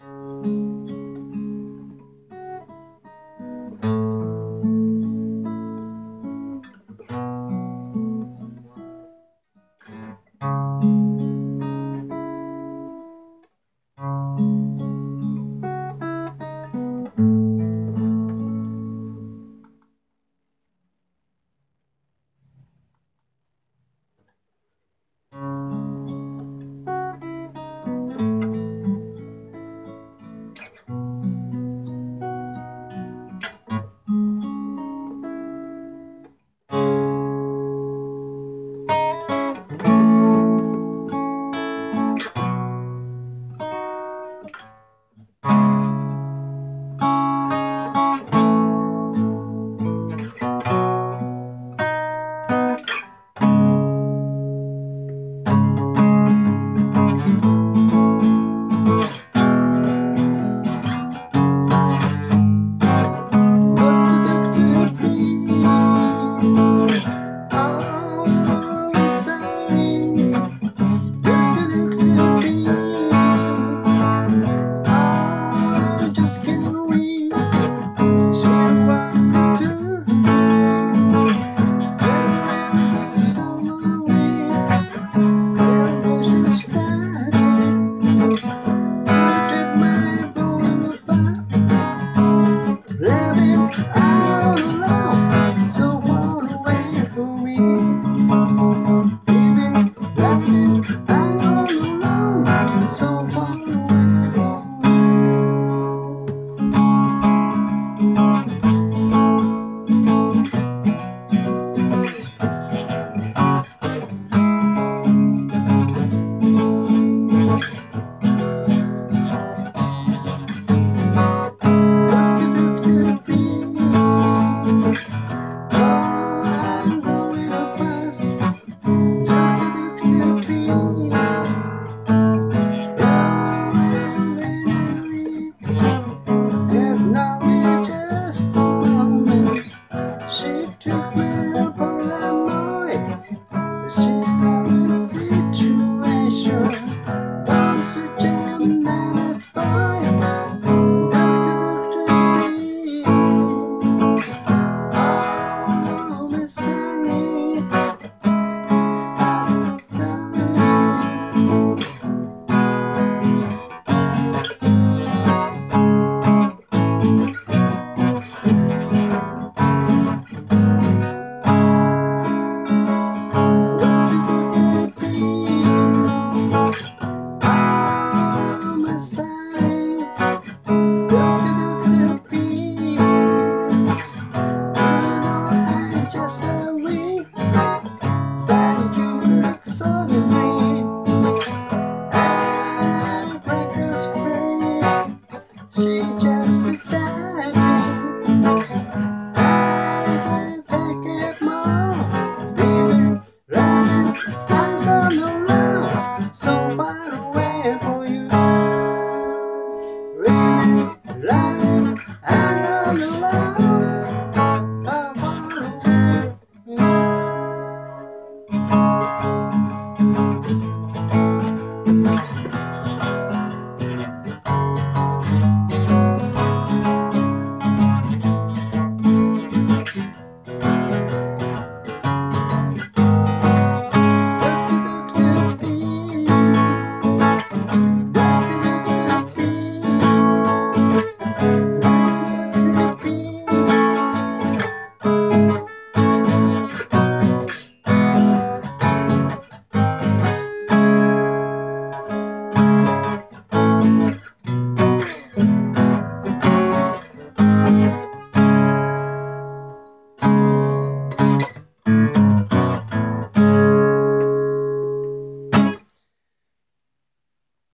Música Bye.